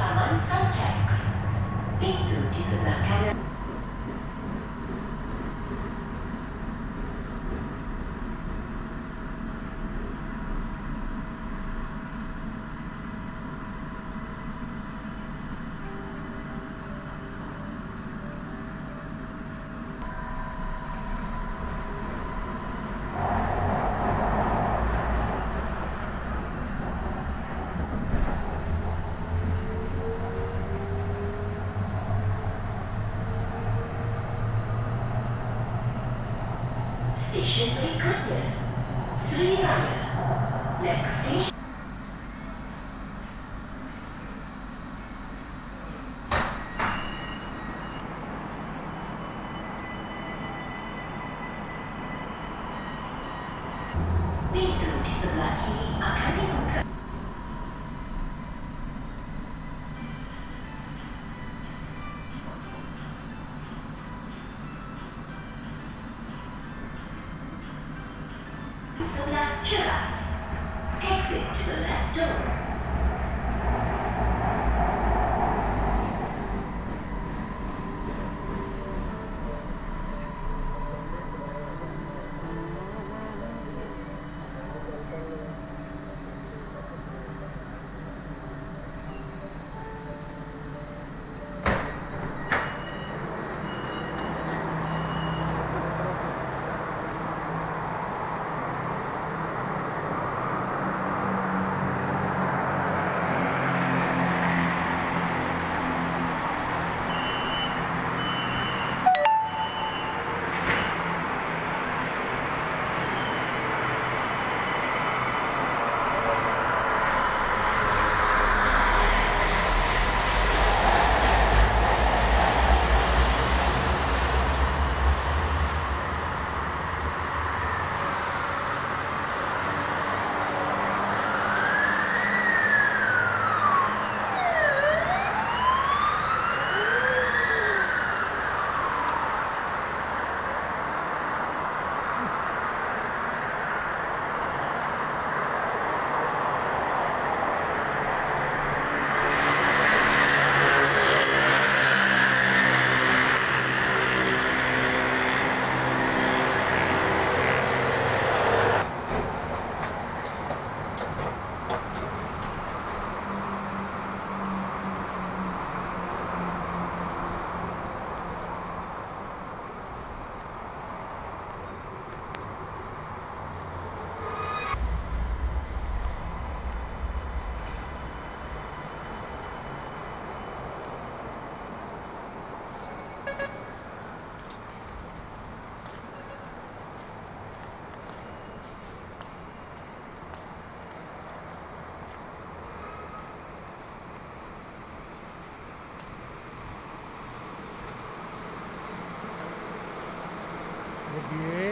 Taman Suntex. Pintu di sebelah kanan. Station Прикамье. Средняя. Next station. Please look to the lucky Akademika. Us. Exit to the left door. would be